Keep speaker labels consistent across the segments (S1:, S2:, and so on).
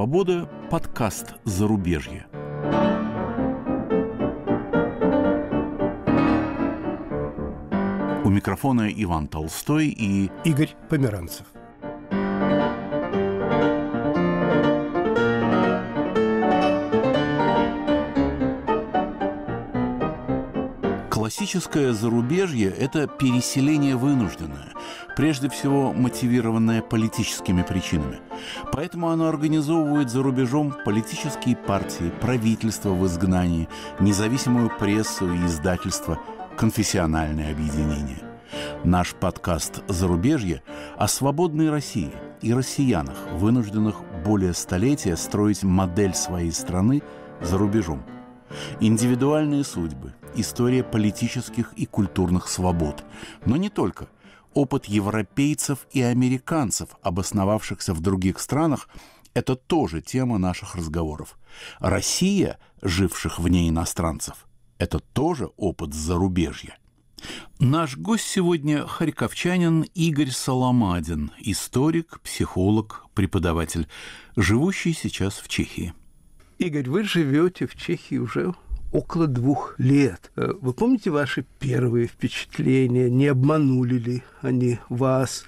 S1: свобода» – подкаст «Зарубежье». У микрофона Иван Толстой и
S2: Игорь Померанцев.
S1: Классическое зарубежье – это переселение вынужденное, прежде всего мотивированное политическими причинами. Поэтому оно организовывает за рубежом политические партии, правительство в изгнании, независимую прессу и издательство, конфессиональные объединения. Наш подкаст «Зарубежье» о свободной России и россиянах, вынужденных более столетия строить модель своей страны за рубежом. Индивидуальные судьбы, история политических и культурных свобод. Но не только. Опыт европейцев и американцев, обосновавшихся в других странах, это тоже тема наших разговоров. Россия, живших вне иностранцев, это тоже опыт зарубежья. Наш гость сегодня харьковчанин Игорь Соломадин, историк, психолог, преподаватель, живущий сейчас в Чехии.
S2: Игорь, вы живете в Чехии уже около двух лет. Э, вы помните ваши первые впечатления? Не обманули ли они вас?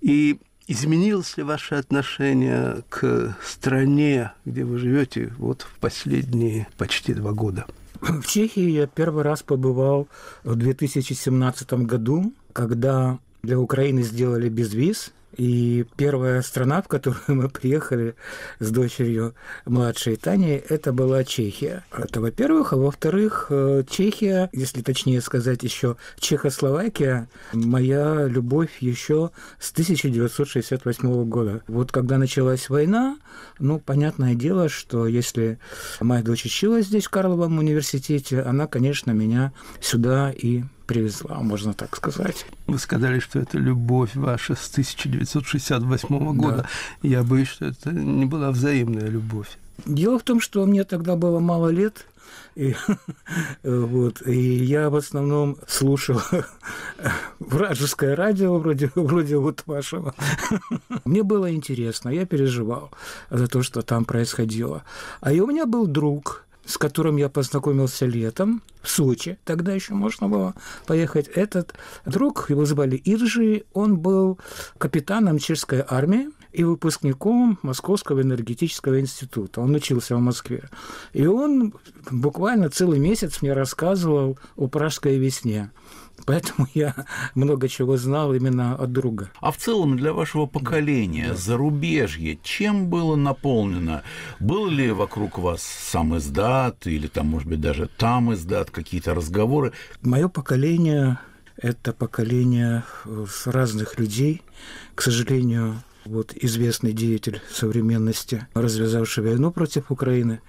S2: И изменилось ли ваше отношение к стране, где вы живете вот в последние почти два года?
S3: В Чехии я первый раз побывал в 2017 году, когда для Украины сделали безвиз, и первая страна, в которую мы приехали с дочерью младшей Таней, это была Чехия. Это во-первых. А во-вторых, э, Чехия, если точнее сказать, еще Чехословакия, моя любовь еще с 1968 года. Вот когда началась война, ну, понятное дело, что если моя дочь училась здесь, в Карловом университете, она, конечно, меня сюда и привезла, можно так сказать.
S2: Вы сказали, что это любовь ваша с 1968 года. Да. Я боюсь, что это не была взаимная любовь.
S3: Дело в том, что мне тогда было мало лет, и, вот, и я в основном слушал вражеское радио, вроде, вроде вот вашего. Мне было интересно, я переживал за то, что там происходило. А и у меня был друг, с которым я познакомился летом в Сочи. Тогда еще можно было поехать. Этот друг, его звали Иржи, он был капитаном чешской армии и выпускником Московского энергетического института. Он учился в Москве. И он буквально целый месяц мне рассказывал о пражской весне. Поэтому я много чего знал именно от друга.
S1: А в целом для вашего поколения да. зарубежье чем было наполнено? Был ли вокруг вас сам издат или там, может быть, даже там издат, какие-то разговоры?
S3: Мое поколение – это поколение с разных людей. К сожалению, вот известный деятель современности, развязавший войну против Украины,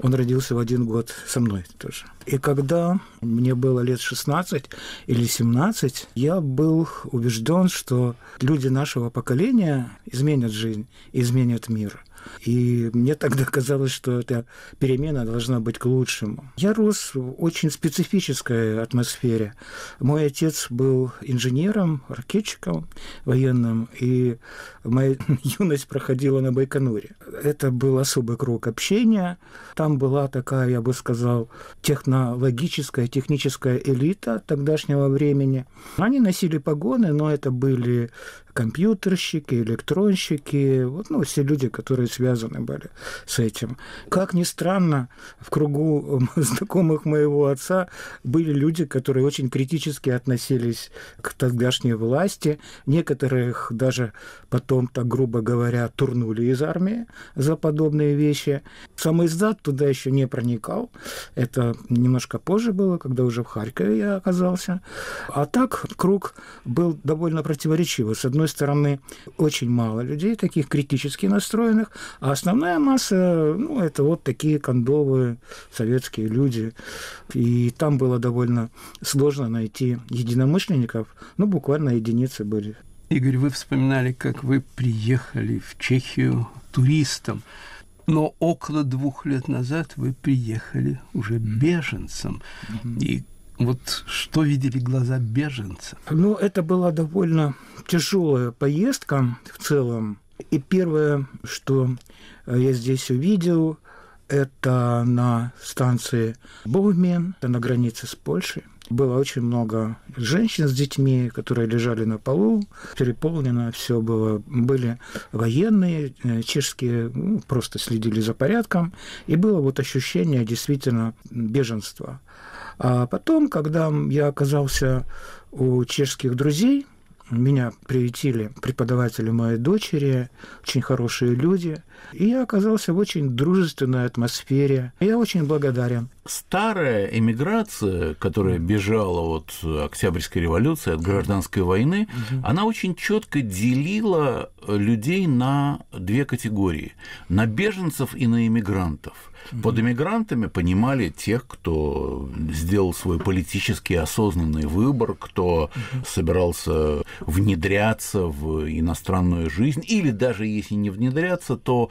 S3: он родился в один год со мной тоже. И когда мне было лет 16 или 17, я был убежден, что люди нашего поколения изменят жизнь, изменят мир – и мне тогда казалось, что эта перемена должна быть к лучшему. Я рос в очень специфической атмосфере. Мой отец был инженером, ракетчиком военным, и моя юность проходила на Байконуре. Это был особый круг общения. Там была такая, я бы сказал, технологическая, техническая элита тогдашнего времени. Они носили погоны, но это были компьютерщики, электронщики, вот, ну, все люди, которые связаны были с этим. Как ни странно, в кругу знакомых моего отца были люди, которые очень критически относились к тогдашней власти. Некоторых даже потом, так грубо говоря, турнули из армии за подобные вещи. Сам издат туда еще не проникал. Это немножко позже было, когда уже в Харькове я оказался. А так круг был довольно противоречивый. С одной одной стороны, очень мало людей, таких критически настроенных, а основная масса, ну, это вот такие кондовые советские люди. И там было довольно сложно найти единомышленников, ну, буквально единицы были.
S2: Игорь, вы вспоминали, как вы приехали в Чехию туристом. Но около двух лет назад вы приехали уже беженцем. Mm-hmm. И вот что видели глаза беженцев?
S3: Ну, это была довольно тяжелая поездка в целом. И первое, что я здесь увидел, это на станции Бовмен, это на границе с Польшей. Было очень много женщин с детьми, которые лежали на полу, переполнено все было. Были военные, э, чешские, ну, просто следили за порядком, и было вот ощущение действительно беженства. А потом, когда я оказался у чешских друзей, меня приютили преподаватели моей дочери, очень хорошие люди, и я оказался в очень дружественной атмосфере. Я очень благодарен.
S1: Старая эмиграция, которая бежала от Октябрьской революции, от гражданской войны, угу. она очень четко делила людей на две категории – на беженцев и на иммигрантов – под иммигрантами понимали тех, кто сделал свой политически осознанный выбор, кто собирался внедряться в иностранную жизнь, или даже если не внедряться, то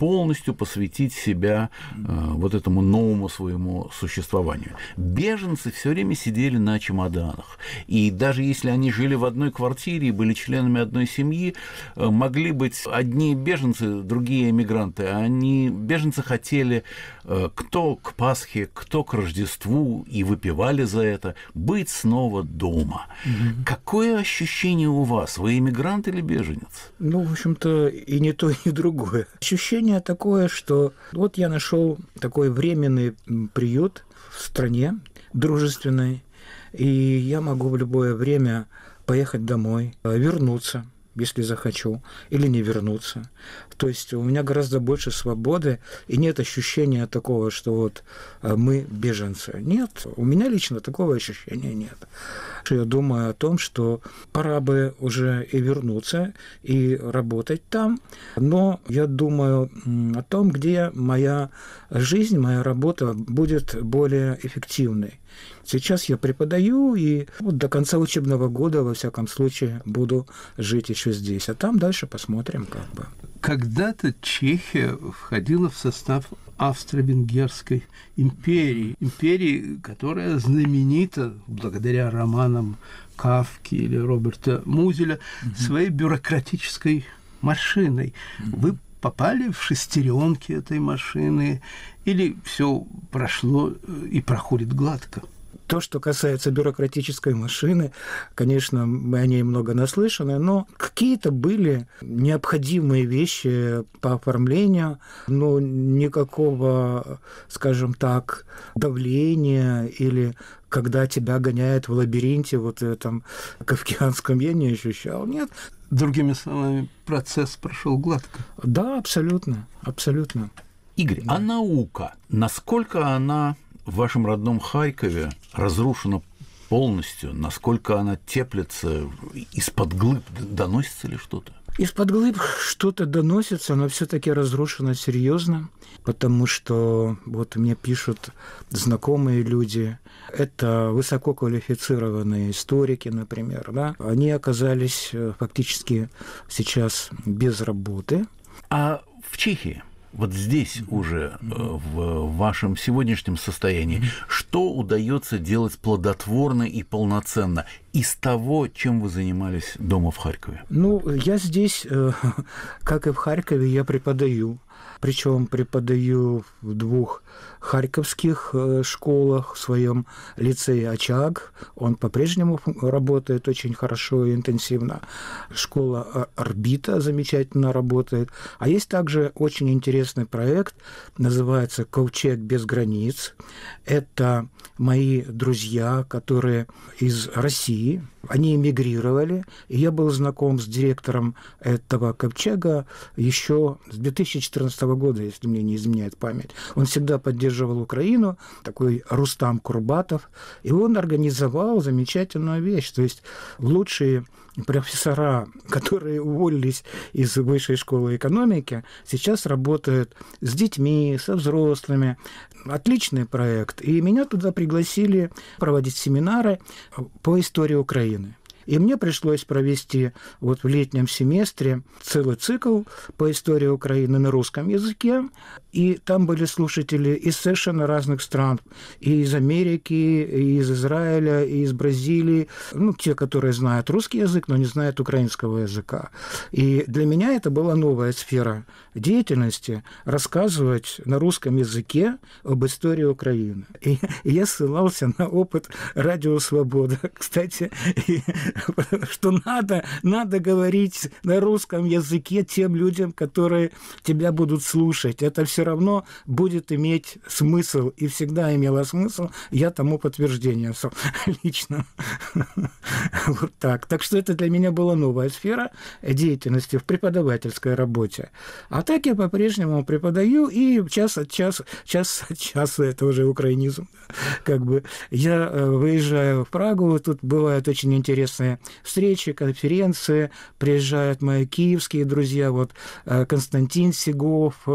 S1: полностью посвятить себя э, вот этому новому своему существованию. Беженцы все время сидели на чемоданах. И даже если они жили в одной квартире и были членами одной семьи, э, могли быть одни беженцы, другие эмигранты. Они, беженцы хотели Э, кто к Пасхе, кто к Рождеству, и выпивали за это, быть снова дома. Угу. Какое ощущение у вас? Вы иммигрант или беженец?
S3: Ну, в общем-то, и не то, и не другое. Ощущение такое, что вот я нашел такой временный приют в стране дружественной, и я могу в любое время поехать домой, э, вернуться – если захочу, или не вернуться. То есть у меня гораздо больше свободы, и нет ощущения такого, что вот э, мы беженцы. Нет, у меня лично такого ощущения нет. Я думаю о том, что пора бы уже и вернуться, и работать там, но я думаю о том, где моя жизнь, моя работа будет более эффективной. Сейчас я преподаю, и вот до конца учебного года, во всяком случае, буду жить еще здесь. А там дальше посмотрим, как бы.
S2: Когда-то Чехия входила в состав Австро-Венгерской империи. Империи, которая знаменита благодаря романам Кавки или Роберта Музеля угу. своей бюрократической машиной. Угу. Вы попали в шестеренки этой машины или все прошло э, и проходит гладко?
S3: То, что касается бюрократической машины, конечно, мы о ней много наслышаны, но какие-то были необходимые вещи по оформлению, но никакого, скажем так, давления или когда тебя гоняют в лабиринте вот этом кавкианском, я не ощущал. Нет.
S2: Другими словами, процесс прошел гладко.
S3: Да, абсолютно, абсолютно.
S1: Игорь, да. а наука, насколько она в вашем родном Харькове разрушена полностью? Насколько она теплится из-под глыб? Доносится ли что-то?
S3: Из-под глыб что-то доносится, но все-таки разрушено серьезно, потому что вот мне пишут знакомые люди, это высококвалифицированные историки, например, да, они оказались э, фактически сейчас без работы.
S1: А в Чехии вот здесь уже э, в вашем сегодняшнем состоянии, что удается делать плодотворно и полноценно из того, чем вы занимались дома в Харькове?
S3: Ну, я здесь, э, как и в Харькове, я преподаю причем преподаю в двух харьковских э, школах, в своем лицее «Очаг». Он по-прежнему работает очень хорошо и интенсивно. Школа э, «Орбита» замечательно работает. А есть также очень интересный проект, называется «Ковчег без границ». Это мои друзья, которые из России, они эмигрировали, и я был знаком с директором этого ковчега еще с 2014 года, если мне не изменяет память. Он всегда поддерживал Украину, такой Рустам Курбатов, и он организовал замечательную вещь, то есть лучшие профессора, которые уволились из высшей школы экономики, сейчас работают с детьми, со взрослыми. Отличный проект. И меня туда пригласили проводить семинары по истории Украины. И мне пришлось провести вот в летнем семестре целый цикл по истории Украины на русском языке. И там были слушатели из совершенно разных стран. И из Америки, и из Израиля, и из Бразилии. Ну, те, которые знают русский язык, но не знают украинского языка. И для меня это была новая сфера деятельности – рассказывать на русском языке об истории Украины. И я ссылался на опыт «Радио Свобода». Кстати, что надо, надо говорить на русском языке тем людям, которые тебя будут слушать. Это все равно будет иметь смысл и всегда имело смысл. Я тому подтверждение лично. Вот так. Так что это для меня была новая сфера деятельности в преподавательской работе. А так я по-прежнему преподаю и час от часа, час от часа, это уже украинизм, как бы я э, выезжаю в Прагу, тут бывают очень интересные встречи, конференции, приезжают мои киевские друзья, вот э, Константин Сигов, э,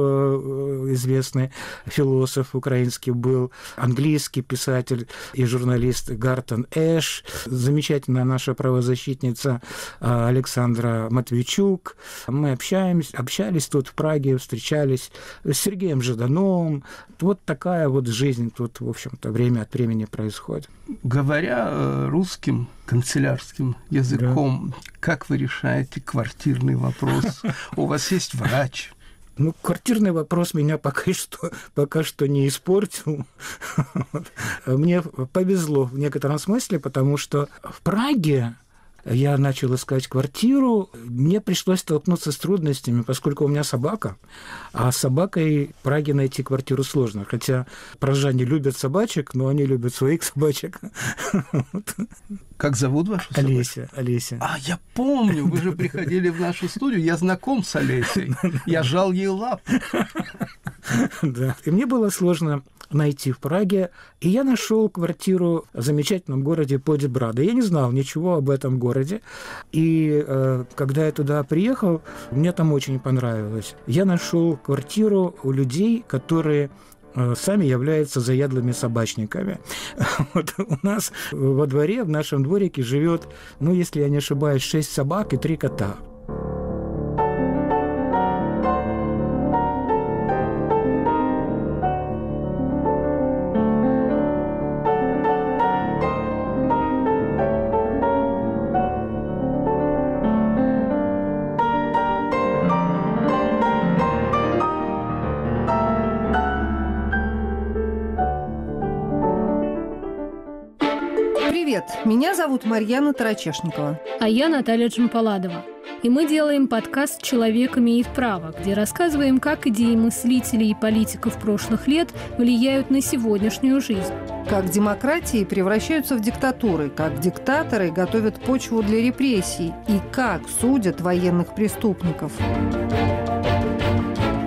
S3: известный философ украинский был, английский писатель и журналист Гартон Эш, замечательная наша правозащитница Александра Матвейчук. Мы общаемся, общались тут в Праге, встречались с Сергеем Ждановым. Вот такая вот жизнь тут, в общем-то, время от времени происходит.
S2: Говоря э, русским канцелярским языком, да. как вы решаете квартирный вопрос? У вас есть врач?
S3: Ну, квартирный вопрос меня пока что, пока что не испортил. Мне повезло в некотором смысле, потому что в Праге я начал искать квартиру, мне пришлось столкнуться с трудностями, поскольку у меня собака, а с собакой в Праге найти квартиру сложно. Хотя прожане любят собачек, но они любят своих собачек.
S2: Как зовут вашу?
S3: Олеся, Олеся.
S2: А, я помню, вы же приходили в нашу студию, я знаком с Олесей. Я жал ей лапу.
S3: Да. И мне было сложно найти в Праге, и я нашел квартиру в замечательном городе Подебрада. Я не знал ничего об этом городе, и э, когда я туда приехал, мне там очень понравилось. Я нашел квартиру у людей, которые сами являются заядлыми собачниками. Вот у нас во дворе, в нашем дворике живет, ну, если я не ошибаюсь, шесть собак и три кота.
S4: Зовут Марьяна Тарачешникова.
S5: А я Наталья Джампаладова. И мы делаем подкаст «Человек имеет право», где рассказываем, как идеи мыслителей и политиков прошлых лет влияют на сегодняшнюю жизнь.
S4: Как демократии превращаются в диктатуры, как диктаторы готовят почву для репрессий и как судят военных преступников.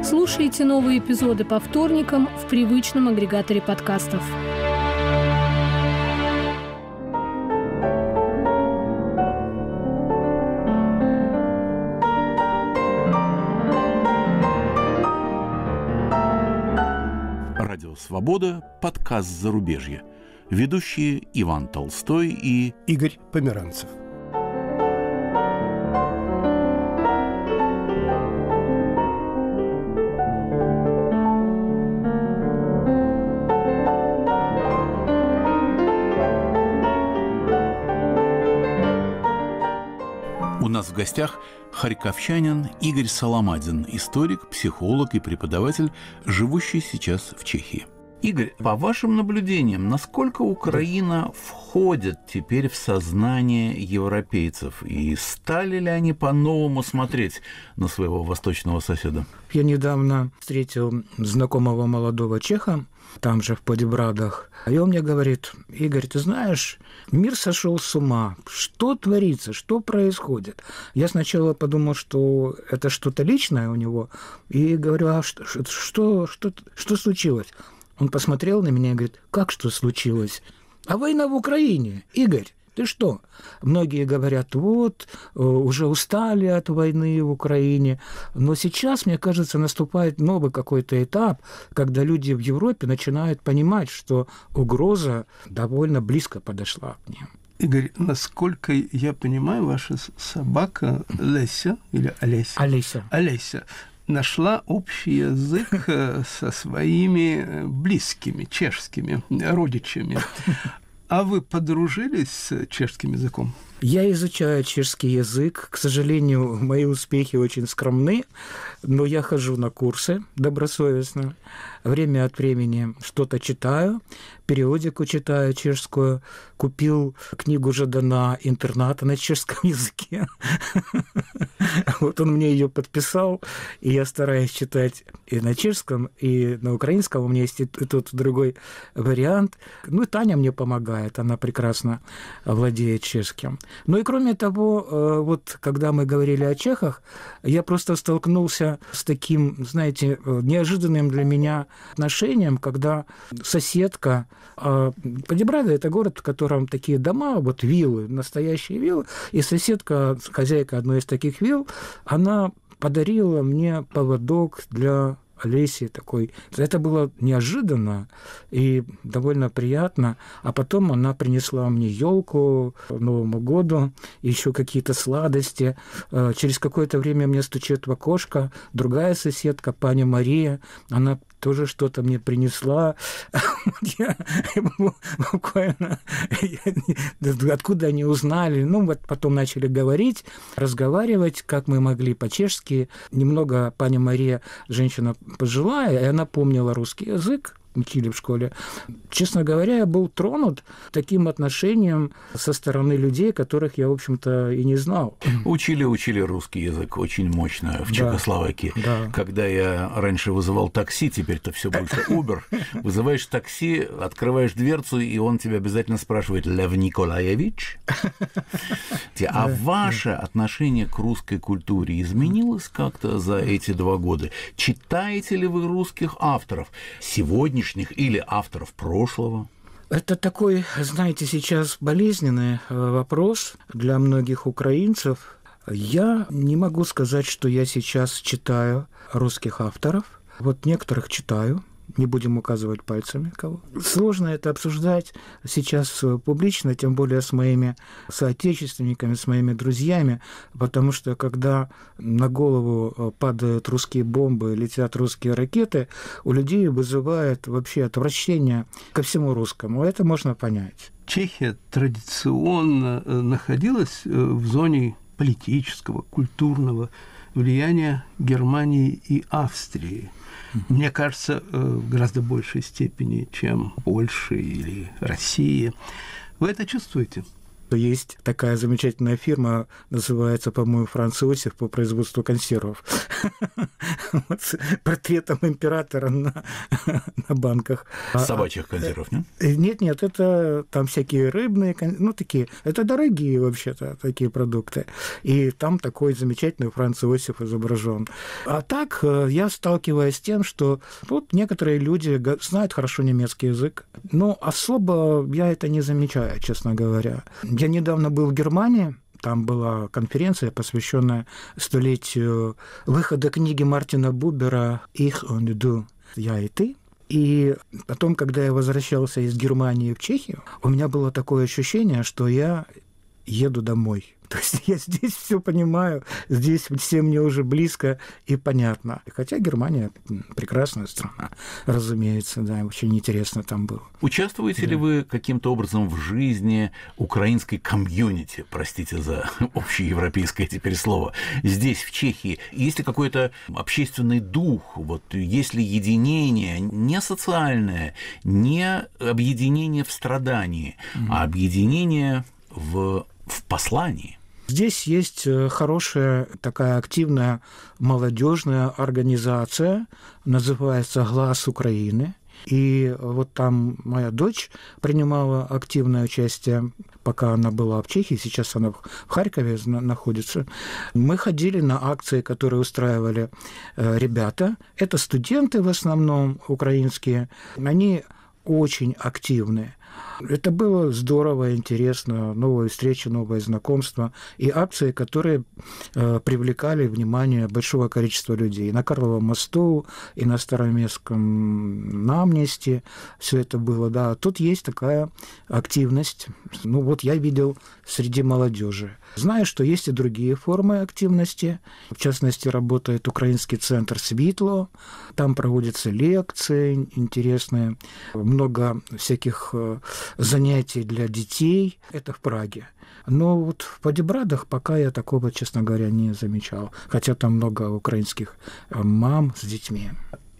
S5: Слушайте новые эпизоды по вторникам в привычном агрегаторе подкастов.
S1: «Свобода» – подкаст «Зарубежье». Ведущие Иван Толстой и
S2: Игорь Померанцев.
S1: У нас в гостях харьковчанин Игорь Соломадин, историк, психолог и преподаватель, живущий сейчас в Чехии. Игорь, по вашим наблюдениям, насколько Украина входит теперь в сознание европейцев? И стали ли они по-новому смотреть на своего восточного соседа?
S3: Я недавно встретил знакомого молодого чеха, там же в Подебрадах. И он мне говорит, Игорь, ты знаешь, мир сошел с ума. Что творится, что происходит? Я сначала подумал, что это что-то личное у него. И говорю, а что, что, что, что случилось? Он посмотрел на меня и говорит, как что случилось? А война в Украине, Игорь. Ты что? Многие говорят, вот, э, уже устали от войны в Украине. Но сейчас, мне кажется, наступает новый какой-то этап, когда люди в Европе начинают понимать, что угроза довольно близко подошла к ним.
S2: Игорь, насколько я понимаю, ваша собака Леся или Олеся?
S3: Олеся.
S2: Олеся нашла общий язык э, со своими э, близкими чешскими родичами. А вы подружились с чешским языком?
S3: Я изучаю чешский язык. К сожалению, мои успехи очень скромны, но я хожу на курсы добросовестно. Время от времени что-то читаю, периодику читаю чешскую. Купил книгу Жадана «Интерната» на чешском языке. Вот он мне ее подписал, и я стараюсь читать и на чешском, и на украинском. У меня есть и тот другой вариант. Ну и Таня мне помогает, она прекрасно владеет чешским. Ну и кроме того, э, вот когда мы говорили о чехах, я просто столкнулся с таким, знаете, э, неожиданным для меня отношением, когда соседка, а Подебрада – это город, в котором такие дома, вот виллы, настоящие виллы, и соседка, хозяйка одной из таких вилл, она подарила мне поводок для Олеси такой. Это было неожиданно и довольно приятно. А потом она принесла мне елку Новому году, еще какие-то сладости. Э, через какое-то время мне стучит в окошко другая соседка, паня Мария. Она тоже что-то мне принесла. Я буквально... Откуда они узнали? Ну, вот потом начали говорить, разговаривать, как мы могли по-чешски. Немного паня Мария, женщина пожилая, и она помнила русский язык, учили в школе. Честно говоря, я был тронут таким отношением со стороны людей, которых я, в общем-то, и не знал.
S1: Учили, учили русский язык очень мощно в Чехословакии. Да. Когда я раньше вызывал такси, теперь-то все больше Uber, вызываешь такси, открываешь дверцу, и он тебя обязательно спрашивает «Лев Николаевич?». А ваше отношение к русской культуре изменилось как-то за эти два года? Читаете ли вы русских авторов? Сегодня сегодняшних или авторов прошлого?
S3: Это такой, знаете, сейчас болезненный э, вопрос для многих украинцев. Я не могу сказать, что я сейчас читаю русских авторов. Вот некоторых читаю, не будем указывать пальцами кого. Сложно это обсуждать сейчас э, публично, тем более с моими соотечественниками, с моими друзьями, потому что когда на голову э, падают русские бомбы, летят русские ракеты, у людей вызывает вообще отвращение ко всему русскому. Это можно понять.
S2: Чехия традиционно э, находилась в зоне политического, культурного влияния Германии и Австрии – мне кажется, э, в гораздо большей степени, чем Польша или Россия. Вы это чувствуете?
S3: Есть такая замечательная фирма, называется, по-моему, Франц Иосиф по производству консервов. С портретом императора на, банках.
S1: А, собачьих консервов, нет?
S3: Э, нет, нет, это там всякие рыбные, ну, такие, это дорогие вообще-то такие продукты. И там такой замечательный Франц Иосиф изображен. А так э, я сталкиваюсь с тем, что вот некоторые люди знают хорошо немецкий язык, но особо я это не замечаю, честно говоря. Я недавно был в Германии, там была конференция, посвященная столетию выхода книги Мартина Бубера «Ich und du» «Я и ты». И потом, когда я возвращался из Германии в Чехию, у меня было такое ощущение, что я еду домой. То есть я здесь все понимаю, здесь все мне уже близко и понятно. Хотя Германия прекрасная страна, разумеется, да, очень интересно там было.
S1: Участвуете да. ли вы каким-то образом в жизни украинской комьюнити, простите за общеевропейское теперь слово, здесь, в Чехии? Есть ли какой-то общественный дух, вот есть ли единение, не социальное, не объединение в страдании, mm-hmm. а объединение в в послании.
S3: Здесь есть э, хорошая такая активная молодежная организация, называется «Глаз Украины». И вот там моя дочь принимала активное участие, пока она была в Чехии, сейчас она в Харькове находится. Мы ходили на акции, которые устраивали э, ребята. Это студенты в основном украинские. Они очень активные. Это было здорово, интересно, новые встречи, новые знакомства и акции, которые э, привлекали внимание большого количества людей. И на Карловом мосту, и на Староместском на все это было, да. Тут есть такая активность. Ну вот я видел среди молодежи. Знаю, что есть и другие формы активности. В частности, работает Украинский центр «Светло». Там проводятся лекции интересные, много всяких э, занятий для детей. Это в Праге. Но вот в Подебрадах пока я такого, честно говоря, не замечал. Хотя там много украинских э, мам с детьми.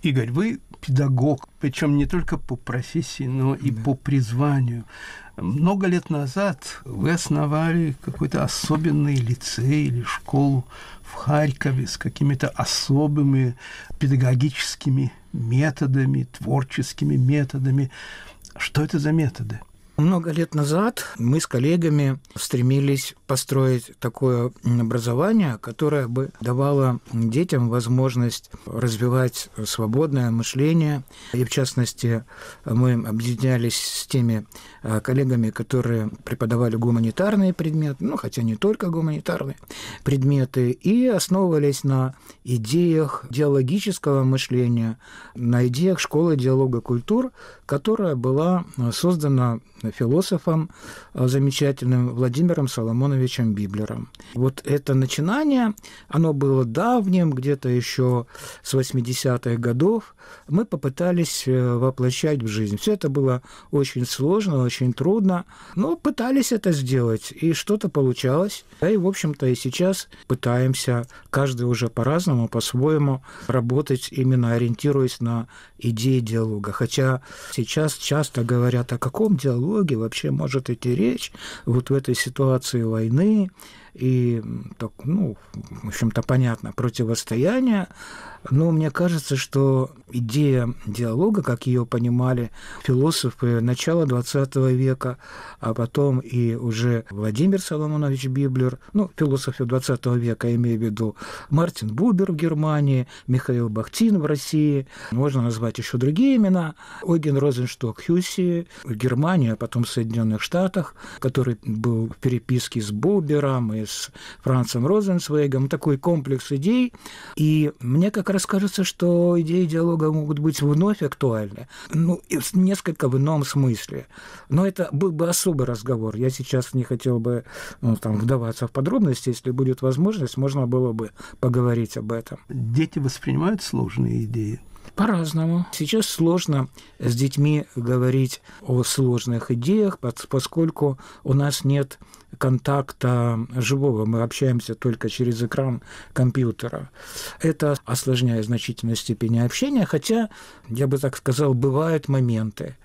S2: Игорь, вы педагог, причем не только по профессии, но и да. по призванию. Много лет назад вы основали какой-то особенный лицей или школу в Харькове с какими-то особыми педагогическими методами, творческими методами. Что это за методы?
S3: Много лет назад мы с коллегами стремились построить такое образование, которое бы давало детям возможность развивать свободное мышление. И в частности, мы объединялись с теми э, коллегами, которые преподавали гуманитарные предметы, ну хотя не только гуманитарные предметы, и основывались на идеях диалогического мышления, на идеях школы диалога культур, которая была создана философом э, замечательным Владимиром Соломоновичем Библером. Вот это начинание, оно было давним, где-то еще с 80-х годов. Мы попытались э, воплощать в жизнь. Все это было очень сложно, очень трудно, но пытались это сделать, и что-то получалось. Да и, в общем-то, и сейчас пытаемся, каждый уже по-разному, по-своему работать, именно ориентируясь на идеи диалога. Хотя сейчас часто говорят, о каком диалоге вообще может идти речь вот в этой ситуации войны и, так, ну, в общем-то, понятно, противостояние. Но мне кажется, что идея диалога, как ее понимали философы начала XX века, а потом и уже Владимир Соломонович Библер, ну, философы XX века, имею в виду Мартин Бубер в Германии, Михаил Бахтин в России, можно назвать еще другие имена, Ойген Розеншток Хюси в Германии, а потом в Соединенных Штатах, который был в переписке с Бубером и с Францем Розенцвейгом, такой комплекс идей. И мне как раз раз кажется, что идеи диалога могут быть вновь актуальны, ну, несколько в ином смысле. Но это был бы особый разговор. Я сейчас не хотел бы ну, там, вдаваться в подробности. Если будет возможность, можно было бы поговорить об этом.
S2: Дети воспринимают сложные идеи?
S3: По-разному. Сейчас сложно с детьми говорить о сложных идеях, поскольку у нас нет контакта живого, мы общаемся только через экран компьютера. Это осложняет значительной степени общения, хотя, я бы так сказал, бывают моменты,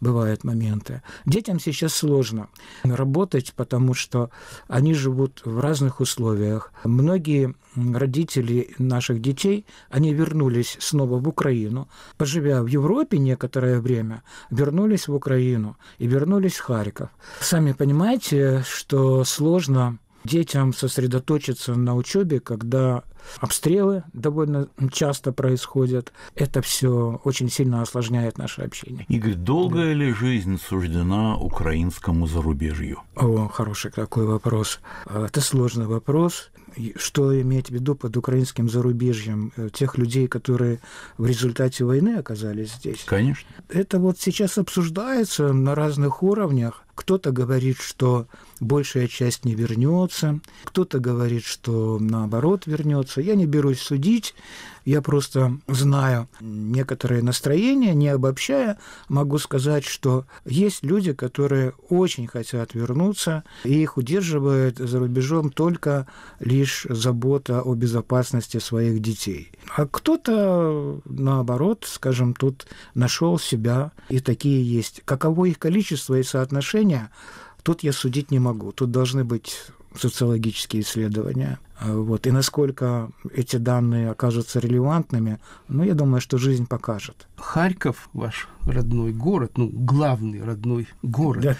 S3: бывают моменты. Детям сейчас сложно работать, потому что они живут в разных условиях. Многие родители наших детей, они вернулись снова в Украину, поживя в Европе некоторое время, вернулись в Украину и вернулись в Харьков. Сами понимаете, что сложно детям сосредоточиться на учебе, когда обстрелы довольно часто происходят. Это все очень сильно осложняет наше общение.
S1: Игорь, долгая да. ли жизнь суждена украинскому зарубежью?
S3: О, хороший такой вопрос. Это сложный вопрос. Что иметь в виду под украинским зарубежьем? Э, тех людей, которые в результате войны оказались здесь?
S1: Конечно.
S3: Это вот сейчас обсуждается на разных уровнях. Кто-то говорит, что большая часть не вернется, кто-то говорит, что наоборот вернется. Я не берусь судить, я просто знаю некоторые настроения, не обобщая, могу сказать, что есть люди, которые очень хотят вернуться, и их удерживает за рубежом только лишь забота о безопасности своих детей. А кто-то, наоборот, скажем, тут нашел себя, и такие есть. Каково их количество и соотношение, тут я судить не могу. Тут должны быть социологические исследования. Вот. И насколько эти данные окажутся релевантными, ну, я думаю, что жизнь покажет.
S2: Харьков, ваш родной город, ну, главный родной город. Да.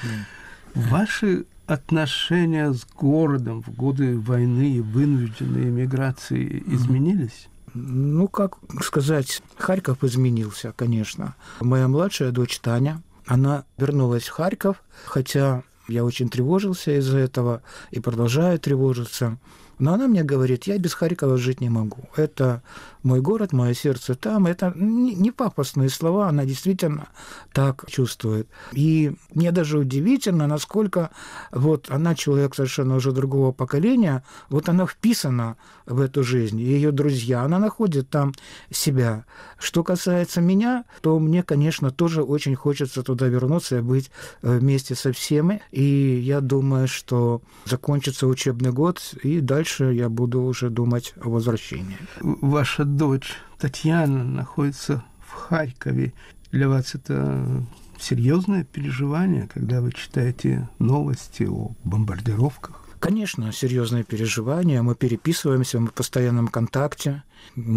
S2: Ваши отношения с городом в годы войны и вынужденной эмиграции изменились?
S3: Ну, как сказать, Харьков изменился, конечно. Моя младшая дочь Таня, она вернулась в Харьков, хотя я очень тревожился из-за этого и продолжаю тревожиться. Но она мне говорит, я без Харькова жить не могу. Это мой город, мое сердце там. Это не пафосные слова, она действительно так чувствует. И мне даже удивительно, насколько вот она человек совершенно уже другого поколения, вот она вписана в эту жизнь, ее друзья, она находит там себя. Что касается меня, то мне, конечно, тоже очень хочется туда вернуться и быть э, вместе со всеми. И я думаю, что закончится учебный год, и дальше я буду уже думать о возвращении.
S2: Ваша дочь Татьяна находится в Харькове. Для вас это серьезное переживание, когда вы читаете новости о бомбардировках?
S3: Конечно, серьезные переживания. Мы переписываемся, мы в постоянном контакте,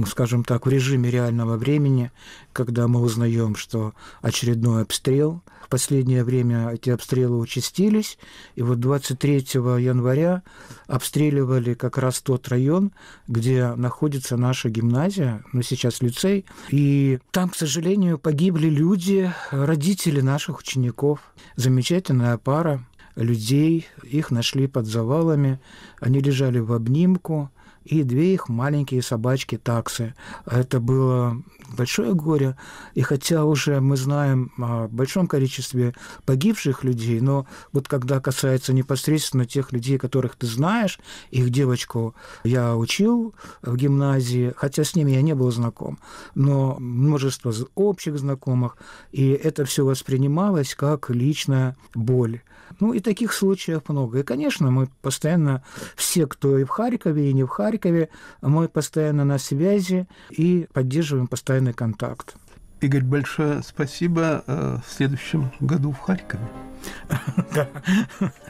S3: скажем так, в режиме реального времени, когда мы узнаем, что очередной обстрел. В последнее время эти обстрелы участились, и вот 23 января обстреливали как раз тот район, где находится наша гимназия, ну сейчас лицей, и там, к сожалению, погибли люди, родители наших учеников, замечательная пара, людей, их нашли под завалами, они лежали в обнимку, и две их маленькие собачки таксы. Это было большое горе, и хотя уже мы знаем о большом количестве погибших людей, но вот когда касается непосредственно тех людей, которых ты знаешь, их девочку я учил в гимназии, хотя с ними я не был знаком, но множество общих знакомых, и это все воспринималось как личная боль. Ну и таких случаев много. И, конечно, мы постоянно, все, кто и в Харькове, и не в Харькове, мы постоянно на связи и поддерживаем постоянный контакт.
S2: Игорь, большое спасибо. Э, в следующем году в Харькове.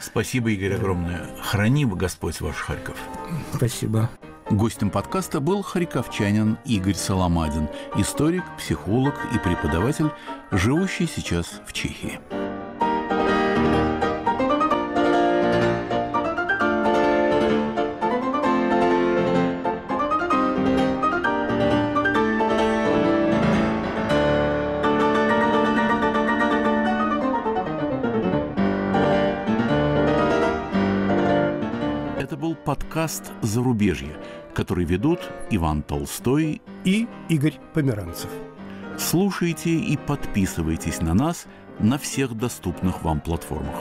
S1: Спасибо, Игорь, огромное. Храни Господь ваш Харьков.
S3: Спасибо.
S1: Гостем подкаста был харьковчанин Игорь Соломадин, историк, психолог и преподаватель, живущий сейчас в Чехии. Подкаст «Зарубежье», который ведут Иван Толстой
S2: и Игорь Померанцев.
S1: Слушайте и подписывайтесь на нас на всех доступных вам платформах.